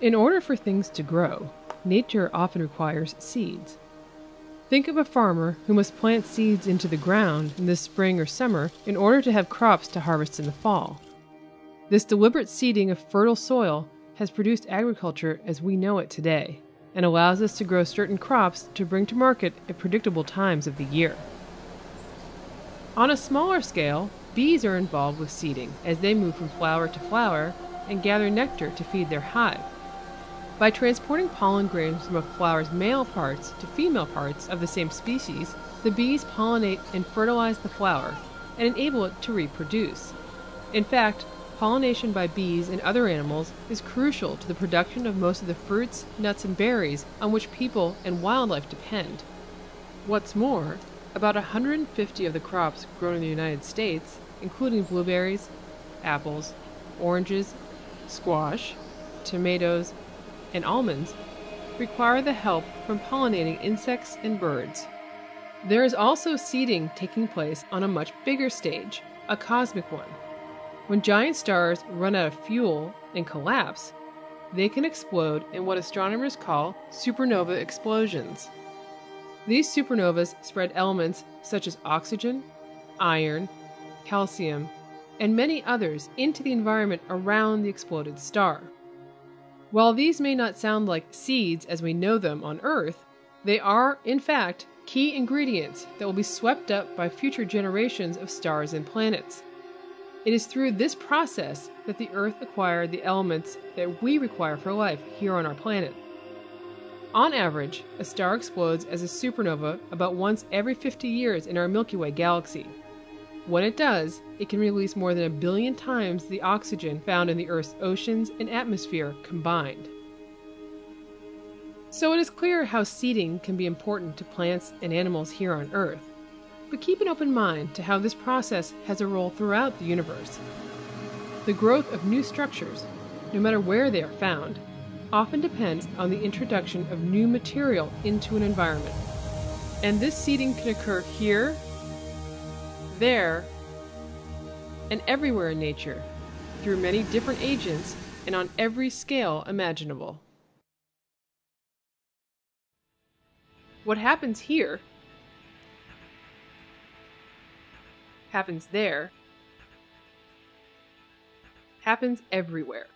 In order for things to grow, nature often requires seeds. Think of a farmer who must plant seeds into the ground in the spring or summer in order to have crops to harvest in the fall. This deliberate seeding of fertile soil has produced agriculture as we know it today and allows us to grow certain crops to bring to market at predictable times of the year. On a smaller scale, bees are involved with seeding as they move from flower to flower and gather nectar to feed their hive. By transporting pollen grains from a flower's male parts to female parts of the same species, the bees pollinate and fertilize the flower and enable it to reproduce. In fact, pollination by bees and other animals is crucial to the production of most of the fruits, nuts, and berries on which people and wildlife depend. What's more, about 150 of the crops grown in the United States, including blueberries, apples, oranges, squash, tomatoes, and almonds, require the help from pollinating insects and birds. There is also seeding taking place on a much bigger stage, a cosmic one. When giant stars run out of fuel and collapse, they can explode in what astronomers call supernova explosions. These supernovas spread elements such as oxygen, iron, calcium, and many others into the environment around the exploded star. While these may not sound like seeds as we know them on Earth, they are, in fact, key ingredients that will be swept up by future generations of stars and planets. It is through this process that the Earth acquired the elements that we require for life here on our planet. On average, a star explodes as a supernova about once every 50 years in our Milky Way galaxy. When it does, it can release more than a billion times the oxygen found in the Earth's oceans and atmosphere combined. So it is clear how seeding can be important to plants and animals here on Earth. But keep an open mind to how this process has a role throughout the universe. The growth of new structures, no matter where they are found, often depends on the introduction of new material into an environment. And this seeding can occur here, there, and everywhere in nature through many different agents and on every scale imaginable. What happens here happens there happens everywhere.